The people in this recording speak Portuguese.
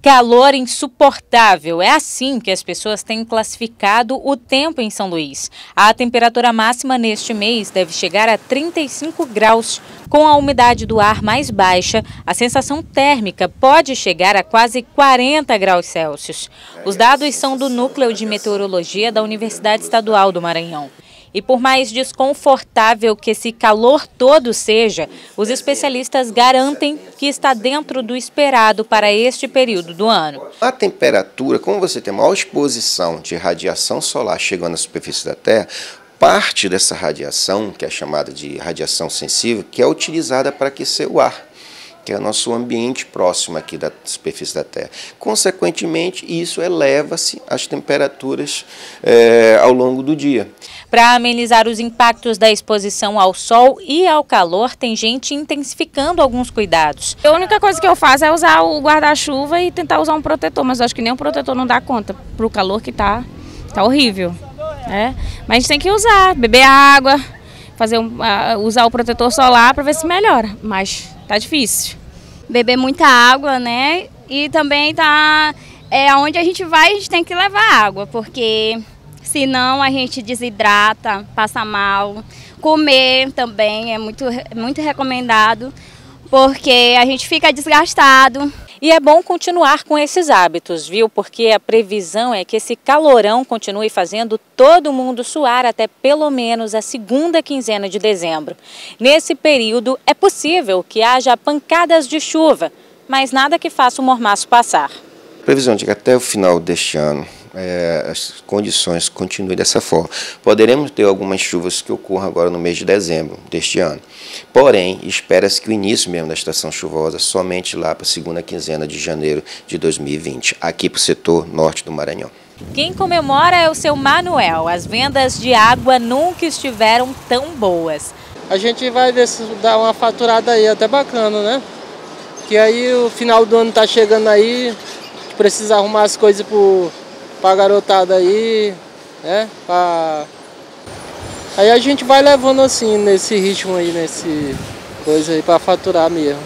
Calor insuportável. É assim que as pessoas têm classificado o tempo em São Luís. A temperatura máxima neste mês deve chegar a 35 graus. Com a umidade do ar mais baixa, a sensação térmica pode chegar a quase 40 graus Celsius. Os dados são do Núcleo de Meteorologia da Universidade Estadual do Maranhão. E por mais desconfortável que esse calor todo seja, os especialistas garantem que está dentro do esperado para este período do ano. A temperatura, como você tem maior exposição de radiação solar chegando à superfície da Terra, parte dessa radiação, que é chamada de radiação sensível, que é utilizada para aquecer o ar que é o nosso ambiente próximo aqui da superfície da Terra. Consequentemente, isso eleva-se as temperaturas é, ao longo do dia. Para amenizar os impactos da exposição ao sol e ao calor, tem gente intensificando alguns cuidados. A única coisa que eu faço é usar o guarda-chuva e tentar usar um protetor, mas eu acho que nem um protetor não dá conta para o calor que tá, tá horrível. Né? Mas a gente tem que usar, beber água, fazer um, uh, usar o protetor solar para ver se melhora, mas tá difícil. Beber muita água, né? E também tá é onde a gente vai, a gente tem que levar água, porque senão a gente desidrata, passa mal. Comer também é muito, muito recomendado, porque a gente fica desgastado. E é bom continuar com esses hábitos, viu? Porque a previsão é que esse calorão continue fazendo todo mundo suar até pelo menos a segunda quinzena de dezembro. Nesse período, é possível que haja pancadas de chuva, mas nada que faça o mormaço passar. Previsão de que até o final deste ano é, as condições continuem dessa forma. Poderemos ter algumas chuvas que ocorram agora no mês de dezembro deste ano. Porém, espera-se que o início mesmo da estação chuvosa somente lá para a segunda quinzena de janeiro de 2020, aqui para o setor norte do Maranhão. Quem comemora é o seu Manuel. As vendas de água nunca estiveram tão boas. A gente vai dar uma faturada aí, até bacana, né? Que aí o final do ano tá chegando aí, precisa arrumar as coisas pro pra garotada aí, né? Pra... Aí a gente vai levando assim, nesse ritmo aí, nesse coisa aí pra faturar mesmo.